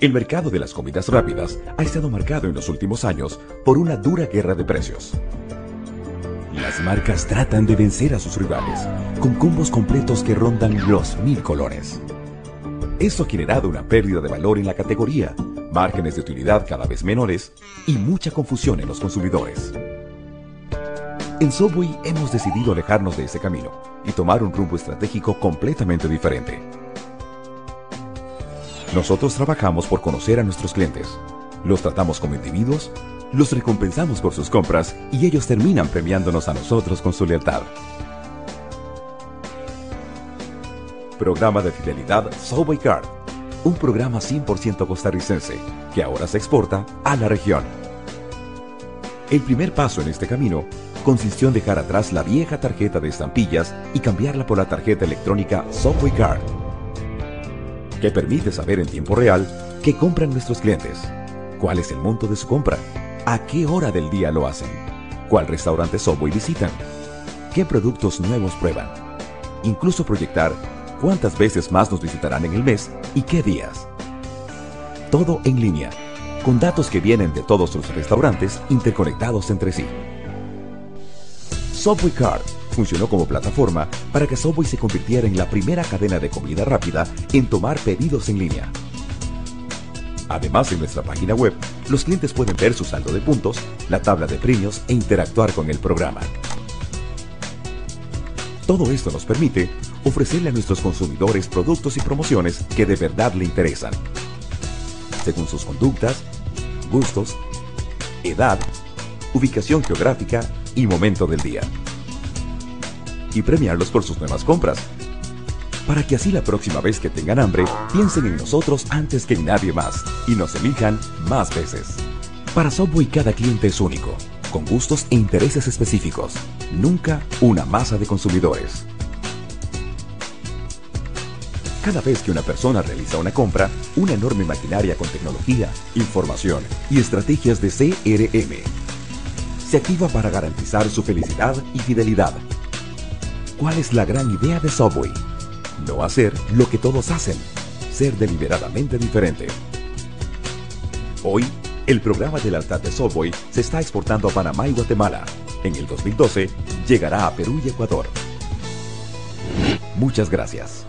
El mercado de las comidas rápidas ha estado marcado en los últimos años por una dura guerra de precios. Las marcas tratan de vencer a sus rivales con combos completos que rondan los mil colores. Esto ha generado una pérdida de valor en la categoría, márgenes de utilidad cada vez menores y mucha confusión en los consumidores. En Subway hemos decidido alejarnos de ese camino y tomar un rumbo estratégico completamente diferente. Nosotros trabajamos por conocer a nuestros clientes. Los tratamos como individuos, los recompensamos por sus compras y ellos terminan premiándonos a nosotros con su lealtad. Programa de fidelidad Subway Card. Un programa 100% costarricense que ahora se exporta a la región. El primer paso en este camino consistió en dejar atrás la vieja tarjeta de estampillas y cambiarla por la tarjeta electrónica Subway Card que permite saber en tiempo real qué compran nuestros clientes, cuál es el monto de su compra, a qué hora del día lo hacen, cuál restaurante Subway visitan, qué productos nuevos prueban, incluso proyectar cuántas veces más nos visitarán en el mes y qué días. Todo en línea, con datos que vienen de todos los restaurantes interconectados entre sí. Subway Card funcionó como plataforma para que Subway se convirtiera en la primera cadena de comida rápida en tomar pedidos en línea. Además, en nuestra página web, los clientes pueden ver su saldo de puntos, la tabla de premios e interactuar con el programa. Todo esto nos permite ofrecerle a nuestros consumidores productos y promociones que de verdad le interesan, según sus conductas, gustos, edad, ubicación geográfica y momento del día y premiarlos por sus nuevas compras. Para que así la próxima vez que tengan hambre, piensen en nosotros antes que en nadie más y nos elijan más veces. Para Subway cada cliente es único, con gustos e intereses específicos, nunca una masa de consumidores. Cada vez que una persona realiza una compra, una enorme maquinaria con tecnología, información y estrategias de CRM se activa para garantizar su felicidad y fidelidad ¿Cuál es la gran idea de Subway? No hacer lo que todos hacen, ser deliberadamente diferente. Hoy, el programa de lealtad de Subway se está exportando a Panamá y Guatemala. En el 2012, llegará a Perú y Ecuador. Muchas gracias.